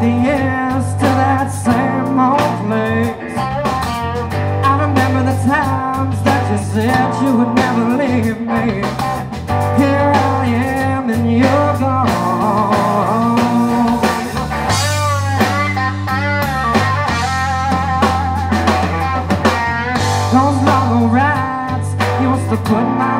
the years to that same old place. I remember the times that you said you would never leave me. Here I am and you're gone. Those long rides used to put my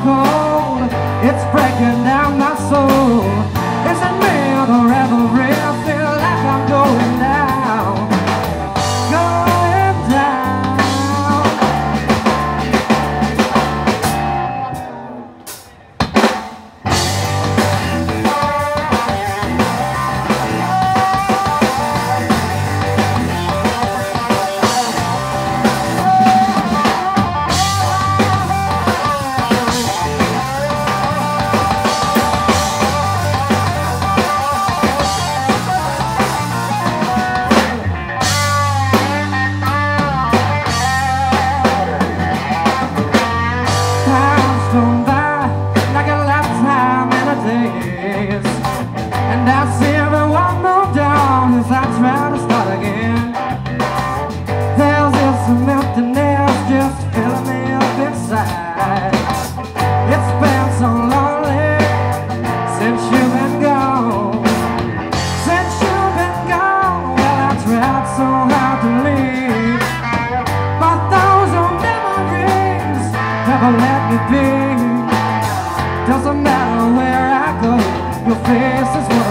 home, it's breaking down. so hard to leave, But those old memories never let me be. Doesn't matter where I go, your face is